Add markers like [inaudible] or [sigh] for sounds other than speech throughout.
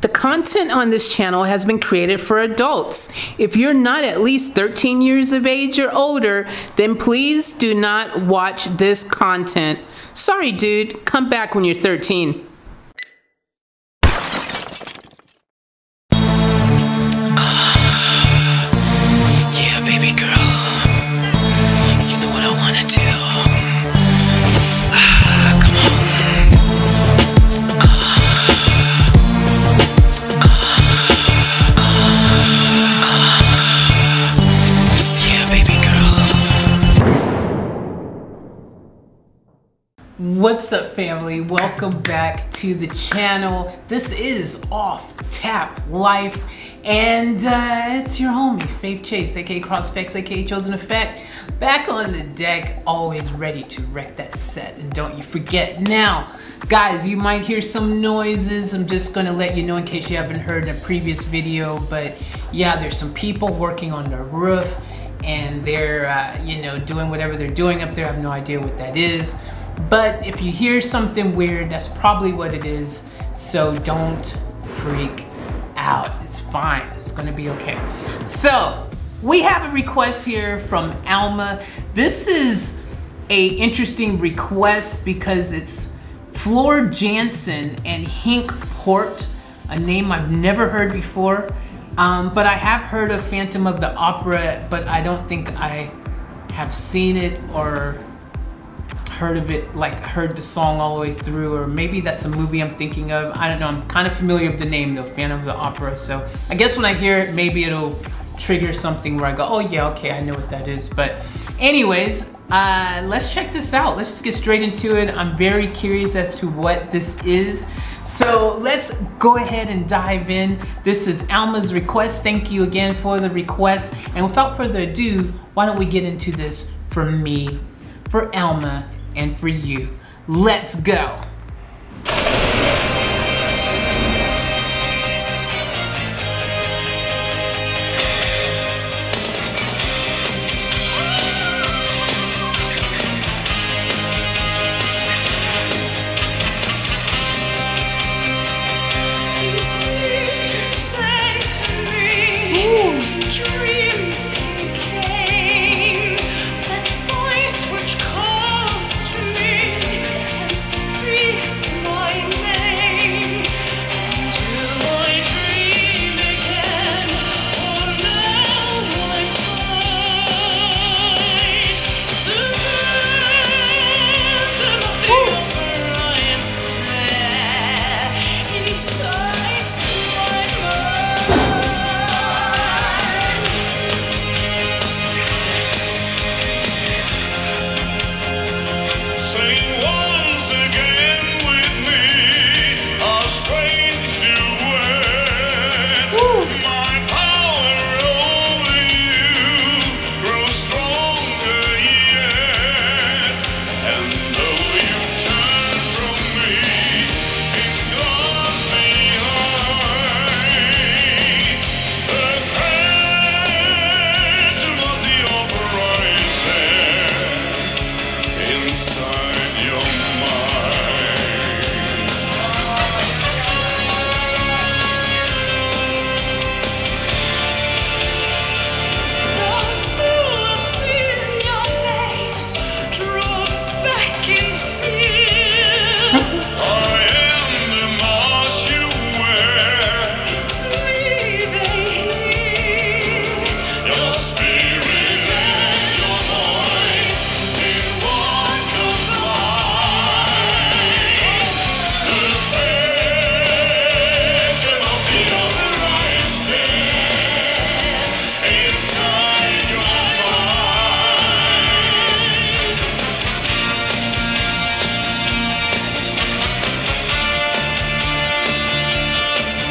The content on this channel has been created for adults. If you're not at least 13 years of age or older, then please do not watch this content. Sorry, dude. Come back when you're 13. What's up, family? Welcome back to the channel. This is Off Tap Life, and uh, it's your homie, Faith Chase, aka Crossifex, aka Chosen Effect, back on the deck, always ready to wreck that set. And don't you forget now, guys, you might hear some noises. I'm just gonna let you know in case you haven't heard in a previous video, but yeah, there's some people working on the roof and they're uh, you know doing whatever they're doing up there. I have no idea what that is. But if you hear something weird, that's probably what it is. So don't freak out. It's fine. It's gonna be okay. So we have a request here from Alma. This is a interesting request because it's Floor Jansen and Henk Poort, a name I've never heard before. Um, but I have heard of Phantom of the Opera, but I don't think I have seen it or heard of it, like heard the song all the way through, or maybe that's a movie I'm thinking of. I don't know. I'm kind of familiar with the name though, Phantom of the Opera. So I guess when I hear it, maybe it'll trigger something where I go, oh yeah, okay, I know what that is. But anyways, uh, let's check this out. Let's just get straight into it. I'm very curious as to what this is. So let's go ahead and dive in. This is Alma's request. Thank you again for the request. And without further ado, why don't we get into this for me, for Alma, and for you. Let's go.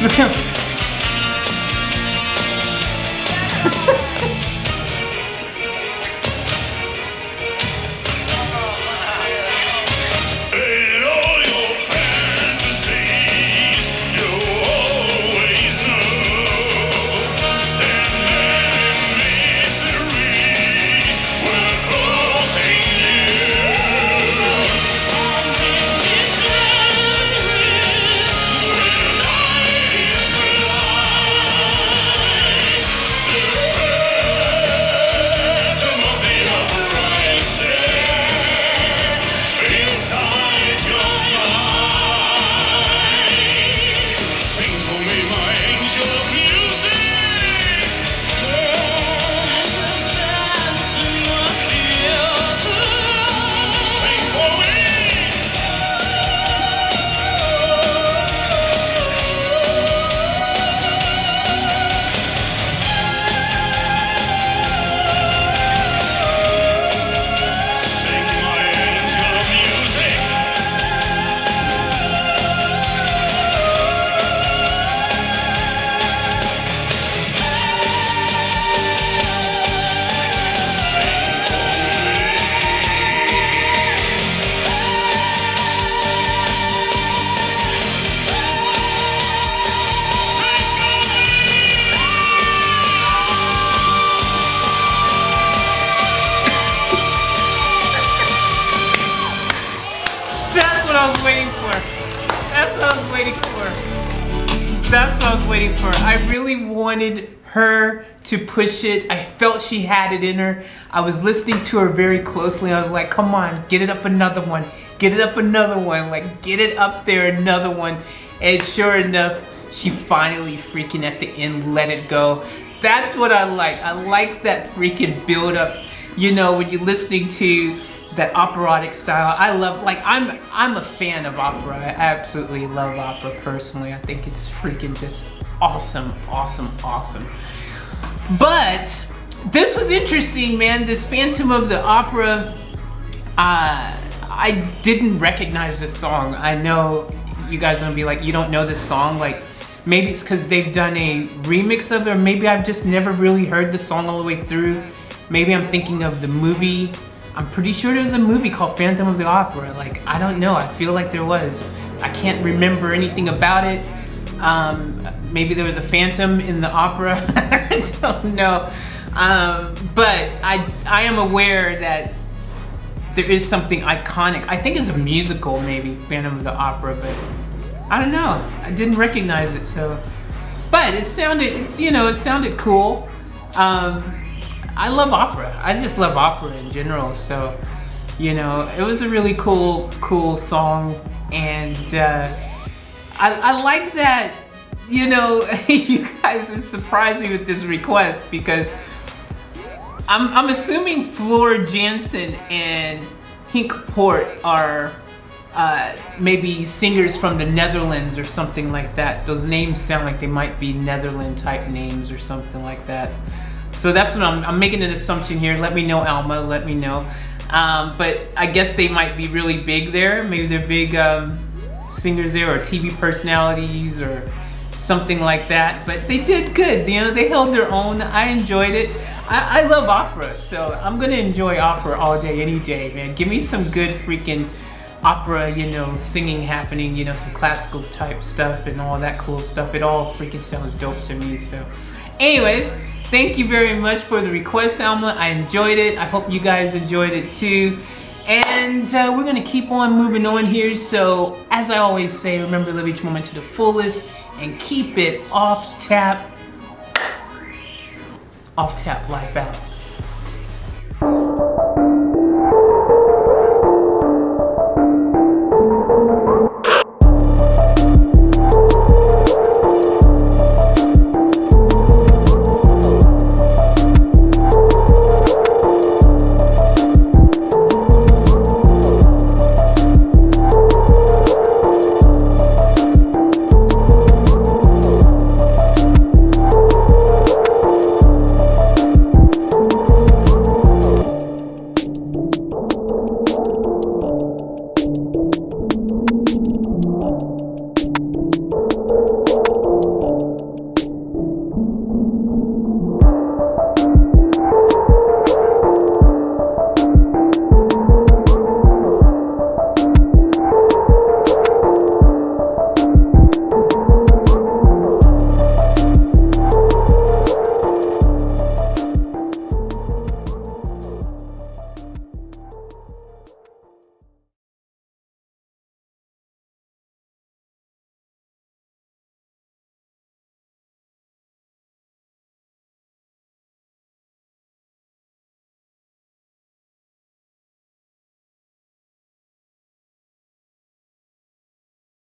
Yeah. That's what I was waiting for. I really wanted her to push it. I felt she had it in her. I was listening to her very closely. I was like, come on, get it up another one. Get it up another one. Like, get it up there another one. And sure enough, she finally freaking at the end let it go. That's what I like. I like that freaking build up. You know, when you're listening to that operatic style. I love like I'm I'm a fan of opera. I absolutely love opera personally. I think it's freaking just awesome, awesome, awesome. But this was interesting, man. This Phantom of the Opera. Uh, I didn't recognize this song. I know you guys are gonna be like, you don't know this song. Like maybe it's because they've done a remix of it, or maybe I've just never really heard the song all the way through. Maybe I'm thinking of the movie I'm pretty sure there was a movie called Phantom of the Opera. Like, I don't know. I feel like there was. I can't remember anything about it. Um, maybe there was a phantom in the opera. [laughs] I don't know. Um, but I, I am aware that there is something iconic. I think it's a musical, maybe Phantom of the Opera, but I don't know. I didn't recognize it, so. But it sounded, it's you know, it sounded cool. Um, I love opera. I just love opera in general. So, you know, it was a really cool, cool song, and uh, I, I like that. You know, [laughs] you guys have surprised me with this request because I'm, I'm assuming Floor Jansen and Henk Poort are uh, maybe singers from the Netherlands or something like that. Those names sound like they might be Netherland type names or something like that. So that's what I'm, I'm making an assumption here. Let me know, Alma. Let me know. Um, but I guess they might be really big there. Maybe they're big um, singers there or TV personalities or something like that. But they did good. You know, they held their own. I enjoyed it. I, I love opera, so I'm gonna enjoy opera all day, any day, man. Give me some good freaking opera, you know, singing happening, you know, some classical type stuff and all that cool stuff. It all freaking sounds dope to me. So, anyways, Thank you very much for the request, Alma. I enjoyed it. I hope you guys enjoyed it too. And uh, we're gonna keep on moving on here. So, as I always say, remember to live each moment to the fullest and keep it off tap. Off tap life out.